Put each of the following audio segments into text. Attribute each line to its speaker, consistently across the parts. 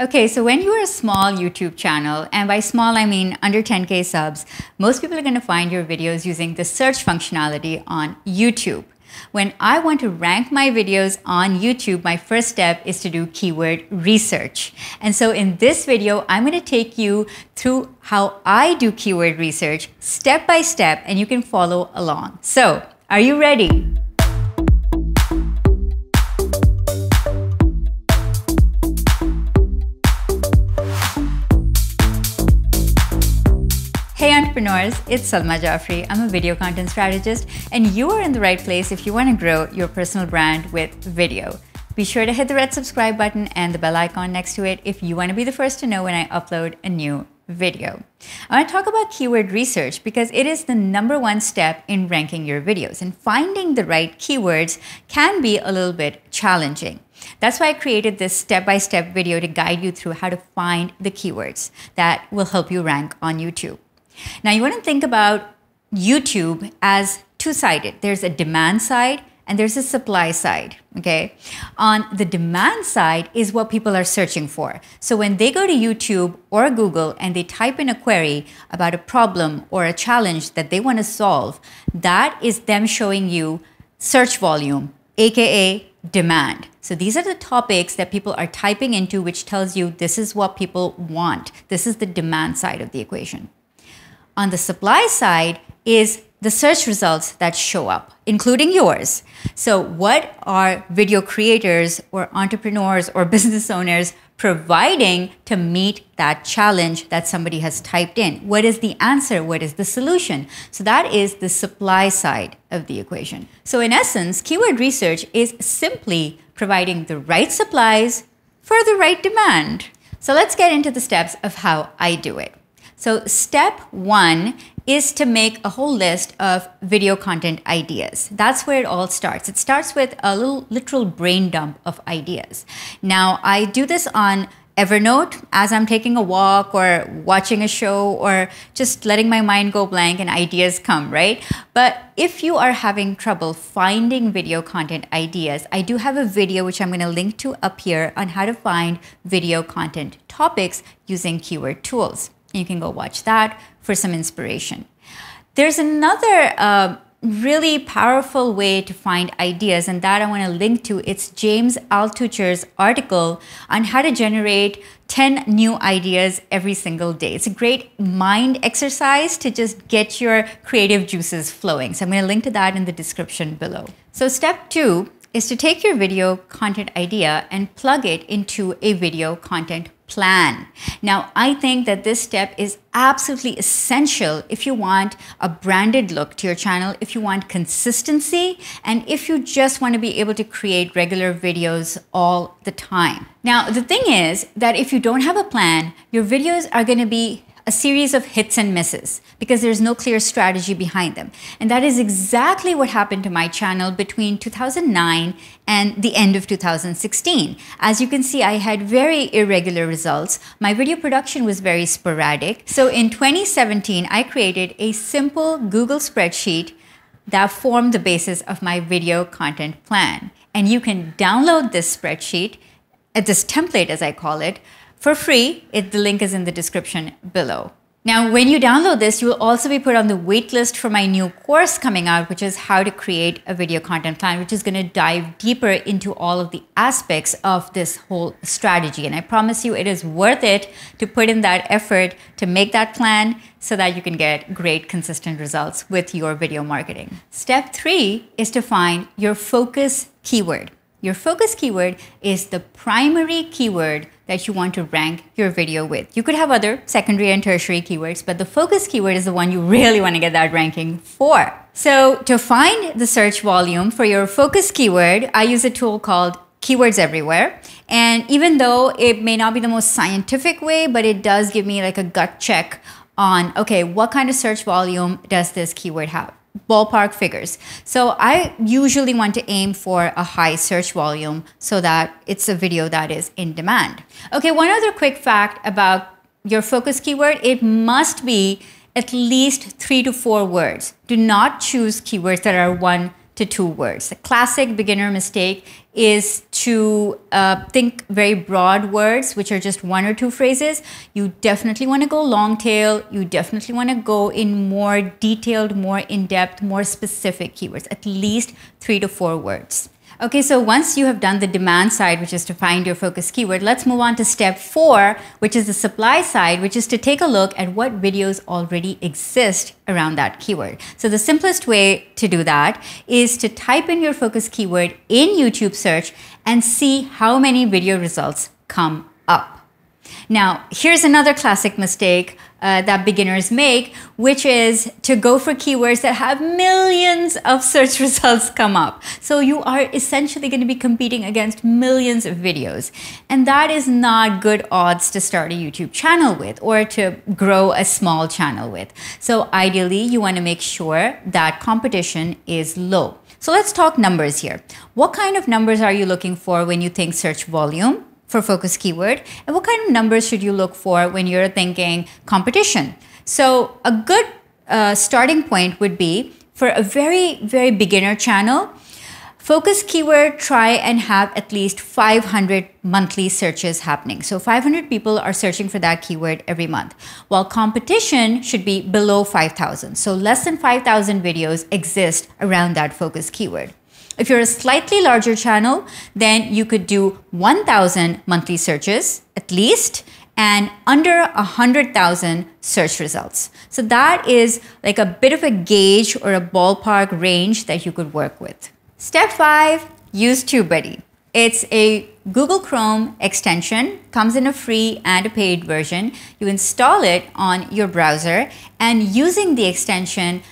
Speaker 1: Okay, so when you're a small YouTube channel, and by small I mean under 10K subs, most people are going to find your videos using the search functionality on YouTube. When I want to rank my videos on YouTube, my first step is to do keyword research. And so in this video, I'm going to take you through how I do keyword research step by step, and you can follow along. So, are you ready? Entrepreneurs, it's Salma Jafri. I'm a video content strategist, and you are in the right place if you want to grow your personal brand with video. Be sure to hit the red subscribe button and the bell icon next to it if you want to be the first to know when I upload a new video. I want to talk about keyword research because it is the number one step in ranking your videos, and finding the right keywords can be a little bit challenging. That's why I created this step by step video to guide you through how to find the keywords that will help you rank on YouTube. Now, you want to think about YouTube as two sided there's a demand side and there's a supply side. Okay. On the demand side is what people are searching for. So when they go to YouTube or Google and they type in a query about a problem or a challenge that they want to solve, that is them showing you search volume, AKA demand. So these are the topics that people are typing into, which tells you this is what people want. This is the demand side of the equation. On the supply side is the search results that show up, including yours. So, what are video creators or entrepreneurs or business owners providing to meet that challenge that somebody has typed in? What is the answer? What is the solution? So, that is the supply side of the equation. So, in essence, keyword research is simply providing the right supplies for the right demand. So, let's get into the steps of how I do it. So step one is to make a whole list of video content ideas. That's where it all starts. It starts with a little literal brain dump of ideas. Now, I do this on Evernote as I'm taking a walk or watching a show or just letting my mind go blank and ideas come, right? But if you are having trouble finding video content ideas, I do have a video which I'm going to link to up here on how to find video content topics using keyword tools. You can go watch that for some inspiration. There's another uh, really powerful way to find ideas, and that I want to link to. It's James Altucher's article on how to generate 10 new ideas every single day. It's a great mind exercise to just get your creative juices flowing. So I'm going to link to that in the description below. So, step two is to take your video content idea and plug it into a video content plan. Now, I think that this step is absolutely essential if you want a branded look to your channel, if you want consistency, and if you just want to be able to create regular videos all the time. Now, the thing is that if you don't have a plan, your videos are going to be a series of hits and misses because there's no clear strategy behind them. And that is exactly what happened to my channel between 2009 and the end of 2016. As you can see, I had very irregular results. My video production was very sporadic. So in 2017, I created a simple Google spreadsheet that formed the basis of my video content plan. And you can download this spreadsheet, uh, this template as I call it, for free. It, the link is in the description below. Now, when you download this, you will also be put on the waitlist for my new course coming out, which is how to create a video content plan, which is going to dive deeper into all of the aspects of this whole strategy. And I promise you, it is worth it to put in that effort to make that plan so that you can get great, consistent results with your video marketing. Step three is to find your focus keyword. Your focus keyword is the primary keyword that you want to rank your video with. You could have other secondary and tertiary keywords, but the focus keyword is the one you really want to get that ranking for. So to find the search volume for your focus keyword, I use a tool called Keywords Everywhere. And even though it may not be the most scientific way, but it does give me like a gut check on, okay, what kind of search volume does this keyword have? Ballpark figures. So I usually want to aim for a high search volume so that it's a video that is in demand. Okay, one other quick fact about your focus keyword, it must be at least three to four words. Do not choose keywords that are one to two words. A classic beginner mistake is to uh, think very broad words, which are just one or two phrases. You definitely want to go long tail. You definitely want to go in more detailed, more in depth, more specific keywords, at least three to four words. Okay, so once you have done the demand side, which is to find your focus keyword, let's move on to step four, which is the supply side, which is to take a look at what videos already exist around that keyword. So the simplest way to do that is to type in your focus keyword in YouTube search and see how many video results come up. Now, here's another classic mistake uh, that beginners make, which is to go for keywords that have millions of search results come up. So you are essentially going to be competing against millions of videos. And that is not good odds to start a YouTube channel with or to grow a small channel with. So ideally, you want to make sure that competition is low. So let's talk numbers here. What kind of numbers are you looking for when you think search volume? For focus keyword? And what kind of numbers should you look for when you're thinking competition? So a good uh, starting point would be for a very, very beginner channel, focus keyword, try and have at least 500 monthly searches happening. So 500 people are searching for that keyword every month, while competition should be below 5,000. So less than 5,000 videos exist around that focus keyword. If you're a slightly larger channel, then you could do 1,000 monthly searches at least and under 100,000 search results. So that is like a bit of a gauge or a ballpark range that you could work with. Step five, use TubeBuddy. It's a Google Chrome extension, comes in a free and a paid version. You install it on your browser and using the extension,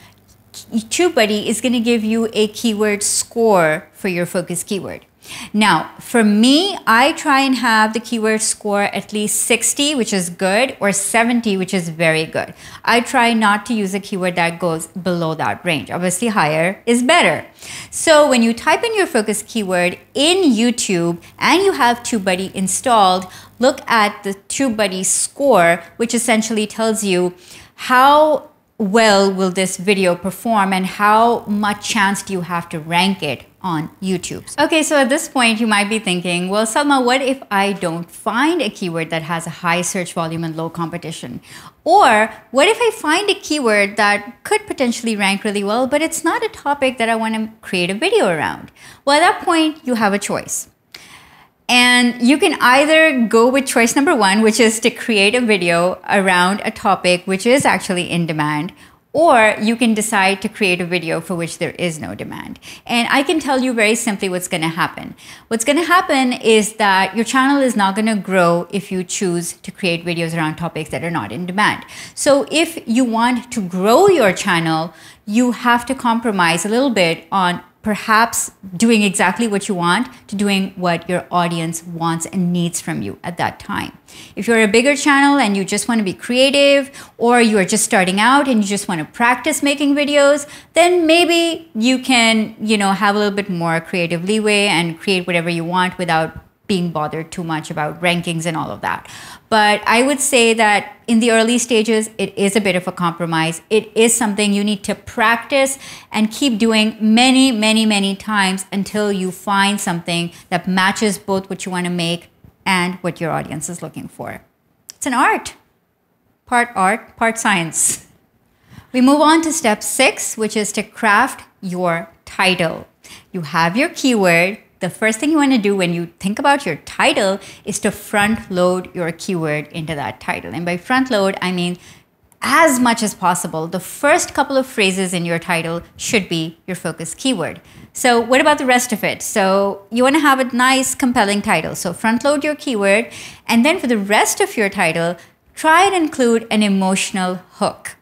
Speaker 1: TubeBuddy is going to give you a keyword score for your focus keyword. Now, for me, I try and have the keyword score at least 60, which is good, or 70, which is very good. I try not to use a keyword that goes below that range. Obviously, higher is better. So when you type in your focus keyword in YouTube and you have TubeBuddy installed, look at the TubeBuddy score, which essentially tells you how well will this video perform and how much chance do you have to rank it on YouTube. Okay, so at this point you might be thinking, well, Salma, what if I don't find a keyword that has a high search volume and low competition? Or what if I find a keyword that could potentially rank really well, but it's not a topic that I want to create a video around? Well, at that point, you have a choice. And you can either go with choice number one, which is to create a video around a topic which is actually in demand, or you can decide to create a video for which there is no demand. And I can tell you very simply what's going to happen. What's going to happen is that your channel is not going to grow if you choose to create videos around topics that are not in demand. So if you want to grow your channel, you have to compromise a little bit on perhaps doing exactly what you want to doing what your audience wants and needs from you at that time. If you're a bigger channel and you just want to be creative or you are just starting out and you just want to practice making videos, then maybe you can, you know, have a little bit more creative leeway and create whatever you want without being bothered too much about rankings and all of that. But I would say that in the early stages, it is a bit of a compromise. It is something you need to practice and keep doing many, many, many times until you find something that matches both what you want to make and what your audience is looking for. It's an art, part art, part science. We move on to step six, which is to craft your title. You have your keyword, the first thing you want to do when you think about your title is to front load your keyword into that title. And by front load, I mean as much as possible, the first couple of phrases in your title should be your focus keyword. So, what about the rest of it? So, you want to have a nice, compelling title. So, front load your keyword. And then for the rest of your title, try and include an emotional hook.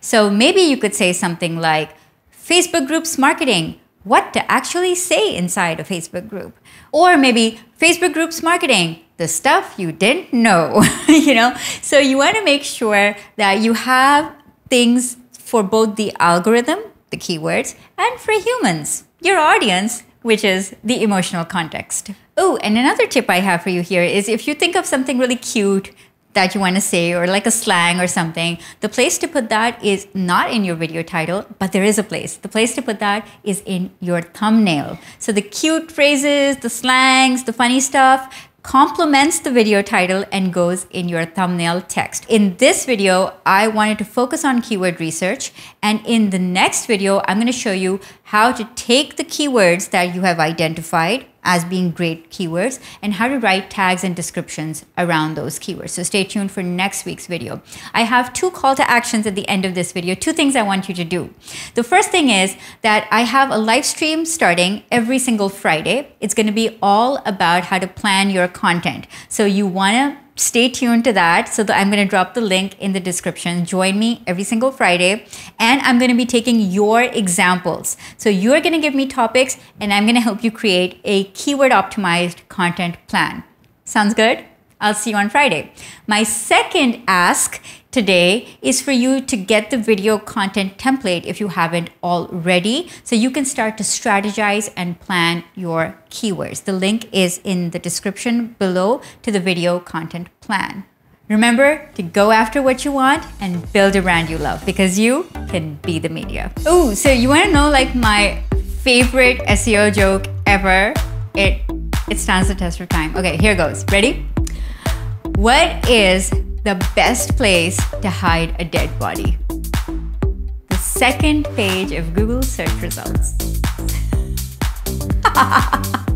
Speaker 1: So, maybe you could say something like Facebook groups marketing what to actually say inside a Facebook group. Or maybe Facebook groups marketing, the stuff you didn't know, you know? So you want to make sure that you have things for both the algorithm, the keywords, and for humans, your audience, which is the emotional context. Oh, and another tip I have for you here is if you think of something really cute, that you want to say or like a slang or something, the place to put that is not in your video title, but there is a place. The place to put that is in your thumbnail. So the cute phrases, the slangs, the funny stuff, complements the video title and goes in your thumbnail text. In this video, I wanted to focus on keyword research. And in the next video, I'm going to show you how to take the keywords that you have identified as being great keywords and how to write tags and descriptions around those keywords. So stay tuned for next week's video. I have two call to actions at the end of this video, two things I want you to do. The first thing is that I have a live stream starting every single Friday. It's going to be all about how to plan your content. So you want to stay tuned to that. So I'm going to drop the link in the description. Join me every single Friday. And I'm going to be taking your examples. So you're going to give me topics and I'm going to help you create a keyword optimized content plan. Sounds good? I'll see you on Friday. My second ask today is for you to get the video content template if you haven't already, so you can start to strategize and plan your keywords. The link is in the description below to the video content plan. Remember to go after what you want and build a brand you love because you can be the media. Oh, so you want to know like my favorite SEO joke ever? It it stands the test of time. Okay, here goes. Ready? What is the best place to hide a dead body? The second page of Google search results.